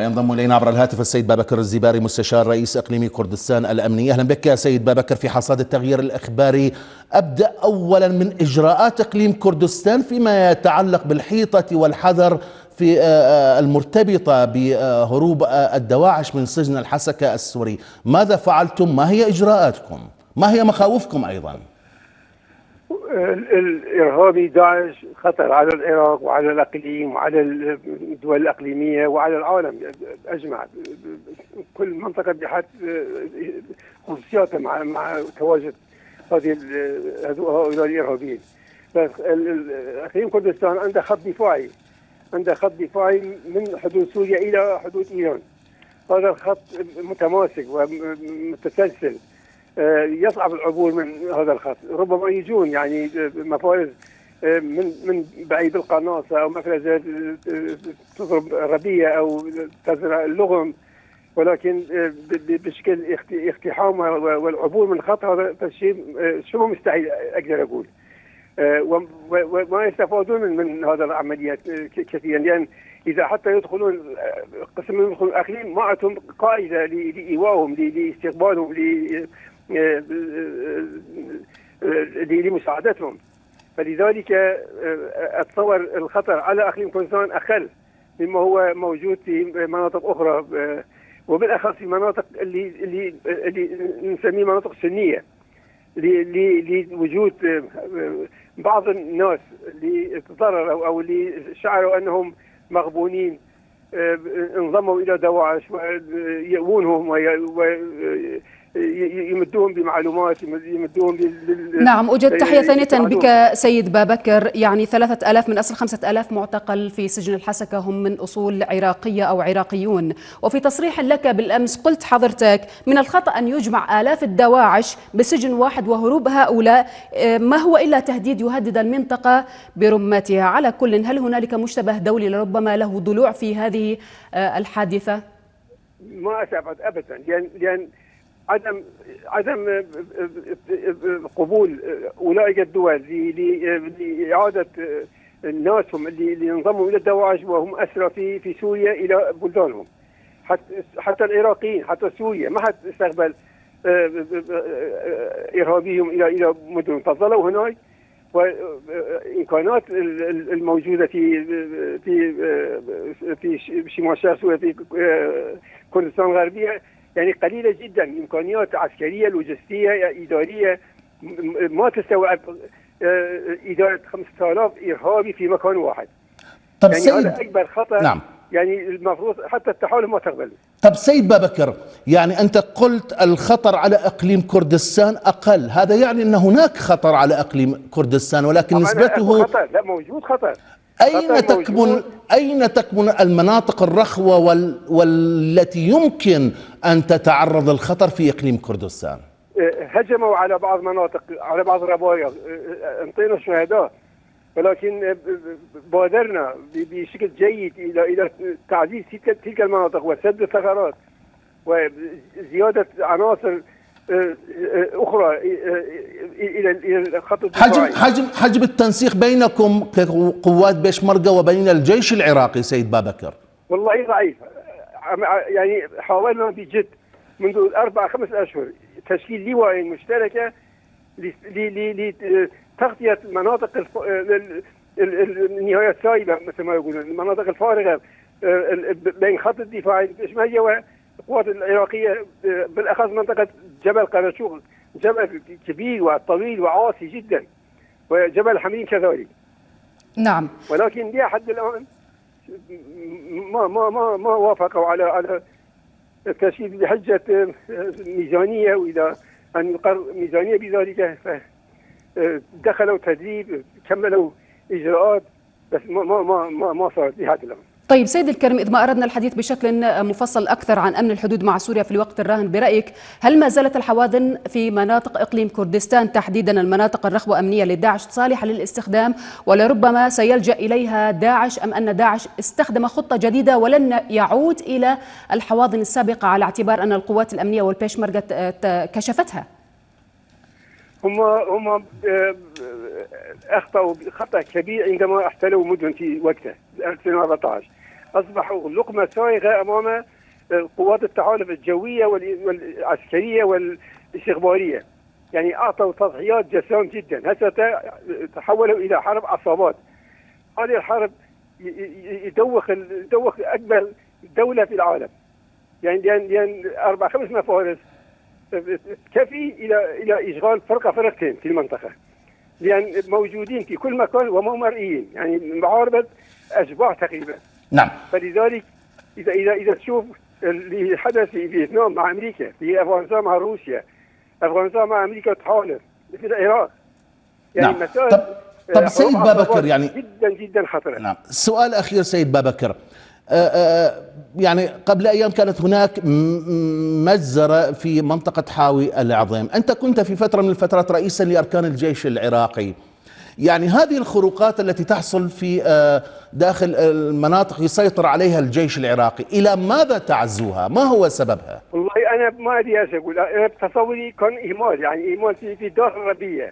ينضم إلينا عبر الهاتف السيد بابكر الزباري مستشار رئيس إقليم كردستان الأمني. أهلا بك يا سيد بابكر في حصاد التغيير الإخباري. أبدأ اولا من إجراءات إقليم كردستان فيما يتعلق بالحيطة والحذر في المرتبطة بهروب الدواعش من سجن الحسكة السوري. ماذا فعلتم؟ ما هي إجراءاتكم؟ ما هي مخاوفكم أيضا؟ الإرهابي داعش خطر على العراق وعلى الأقليم وعلى الدول الأقليمية وعلى العالم أجمع. كل منطقة بحد خصوصياتها مع مع تواجد هذه هؤلاء الإرهابيين. أقليم كردستان عنده خط دفاعي عنده خط دفاعي من حدود سوريا إلى حدود إيران. هذا الخط متماسك ومتسلسل. يصعب العبور من هذا الخط. ربما يجون يعني مفارز من من بعيد القناصة أو مفرزة تضرب ربية أو تزرع اللغم ولكن بشكل اقتحام والعبور من الخط هذا شيء شبه مستحيل أقدر أقول. وما يستفادون من هذا العمليات كثيرا لأن إذا حتى يدخلون قسم من يدخلون الأقليم ما عندهم قاعدة لإيواهم لاستقبالهم لمساعدتهم. فلذلك اتصور الخطر على اقليم كردستان أقل مما هو موجود في مناطق أخرى وبالأخص في مناطق اللي اللي اللي نسميه مناطق سنية لوجود بعض الناس اللي تضرروا أو اللي شعروا أنهم مغبونين انضموا إلى دواعش ويؤونهم يمدوهم بمعلومات يمدوهم بال... نعم أجد تحية ثانية بك سيد بابكر. يعني ثلاثة ألاف من أصل خمسة ألاف معتقل في سجن الحسكة هم من أصول عراقية أو عراقيون. وفي تصريح لك بالأمس قلت حضرتك من الخطأ أن يجمع آلاف الدواعش بسجن واحد وهروب هؤلاء. ما هو إلا تهديد يهدد المنطقة برمتها؟ على كل هل هنالك مشتبه دولي لربما له ضلوع في هذه الحادثة؟ ما أستبعد أبدا لأن لأن عدم عدم قبول أولئك الدول لإعادة ناسهم اللي انضموا إلى الدواعش وهم أسرى في في سوريا إلى بلدانهم. حتى العراقيين حتى سوريا ما حد استقبل إرهابيهم إلى إلى مدن. فظلوا هناك والامكانات الموجودة في في في شمال الشرق سوريا في كردستان الغربية يعني قليلة جدا إمكانيات عسكرية لوجستية إدارية ما تستوعب إدارة 5000 إرهابي في مكان واحد. طب يعني سيد هذا أكبر خطأ. نعم. يعني المفروض حتى التحالف ما تقبله طب سيد بابكر يعني أنت قلت الخطر على إقليم كردستان أقل. هذا يعني أن هناك خطر على إقليم كردستان ولكن نسبته خطر لا موجود خطر أين تكمن أين تكمن المناطق الرخوة وال والتي يمكن أن تتعرض الخطر في إقليم كردستان؟ هجموا على بعض مناطق على بعض الربايع انطينا شهداء ولكن بادرنا بشكل جيد إلى إلى تعزيز تلك المناطق وسد الثغرات وزيادة عناصر أخرى إلى إلى الخط الدفاعي. حجم حجم حجم التنسيق بينكم كقوات بيشمركه وبين الجيش العراقي سيد بابكر؟ والله ضعيف. يعني حاولنا بجد منذ أربع خمس أشهر تشكيل لواء مشتركة لتغطيه مناطق النهايات السائبه مثل ما يقولون المناطق الفارغة بين خط الدفاع البشمركه القوات العراقية بالأخص منطقة جبل قرشوق جبل كبير وطويل وعاصي جدا وجبل حميم كذلك نعم. ولكن لحد الان ما ما ما ما وافقوا على على التشكيل بحجه ميزانية وإذا أن يقر ميزانية بذلك دخلوا تدريب كملوا إجراءات بس ما ما ما ما صارت لحد الان طيب سيد الكريم إذ ما أردنا الحديث بشكل مفصل أكثر عن أمن الحدود مع سوريا في الوقت الراهن برأيك هل ما زالت الحواذن في مناطق إقليم كردستان تحديدا المناطق الرخوة أمنية لداعش صالحة للاستخدام ولربما سيلجأ إليها داعش أم أن داعش استخدم خطة جديدة ولن يعود إلى الحواضن السابقة على اعتبار أن القوات الأمنية والبيشمركة كشفتها؟ هم هم أخطأوا خطا كبير عندما احتلوا مدن في وقتها 2014 أصبحوا لقمة سائغه أمام آه، قوات التحالف الجوية وال- والعسكرية والإستخبارية. يعني أعطوا تضحيات جسام جدا. هسه تحولوا إلى حرب عصابات. هذه الحرب يدوخ يدوخ أكبر دولة في العالم. يعني لأن لأن أربع خمس مفارس تكفي إلى إلى إشغال فرقة فرقتين في المنطقة. لأن موجودين في كل مكان ومو مرئيين يعني معارضة اشباح تقريبا. نعم. فلذلك اذا اذا إذا تشوف اللي حدث في فيتنام مع أمريكا في أفغانستان مع روسيا أفغانستان مع أمريكا تحالف في العراق. يعني نعم. مسائل طب- طب آه، سيد بابكر يعني- جدا جدا خطرة. نعم. سؤال أخير سيد بابكر. آه، آه، يعني قبل أيام كانت هناك مجزرة في منطقة حاوي العظيم. أنت كنت في فترة من الفترات رئيسا لأركان الجيش العراقي. يعني هذه الخروقات التي تحصل في آه، داخل المناطق يسيطر عليها الجيش العراقي. إلى ماذا تعزوها؟ ما هو سببها؟ والله أنا ما أدري إيش أقول. أنا بتصوري كان اهمال يعني اهمال في الدار الربيه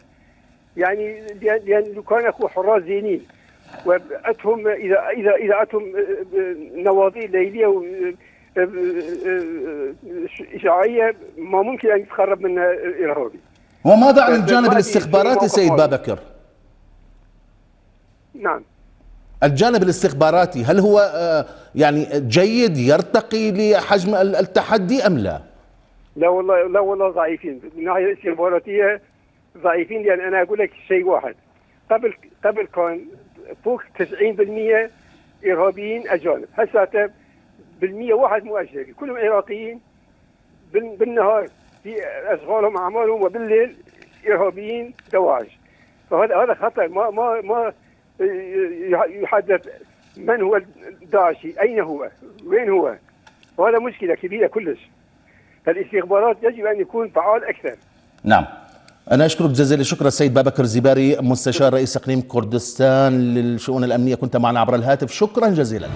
يعني لأن كان اكو حراس زينين. وأتهم اذا اذا إذا أتهم نواضي ليلية و اشعاعيه ما ممكن أن يتخرب منها ارهابي وماذا عن الجانب الاستخباراتي سيد بابكر؟ نعم. الجانب الاستخباراتي هل هو آه، يعني جيد يرتقي لحجم ال- التحدي أم لا؟ لا والله لا والله ضعيفين. من الناحيه الاستخباراتية ضعيفين لأن أنا أقول لك شيء واحد. قبل قبل كان فوق 90% ارهابيين أجانب. هسه بالمية واحد اجنبي كلهم عراقيين. بال- بالنهار في أشغالهم اعمالهم وبالليل ارهابيين دواعش. فهذا هذا خطر. ما ما ما يحدد من هو الداعشي أين هو؟ وين هو؟ وهذا مشكلة كبيرة كلش. فالاستخبارات يجب أن يكون فعال أكثر. نعم. أنا أشكرك جزيل الشكر السيد بابكر زباري مستشار رئيس إقليم كردستان للشؤون الأمنية كنت معنا عبر الهاتف. شكرا جزيلا.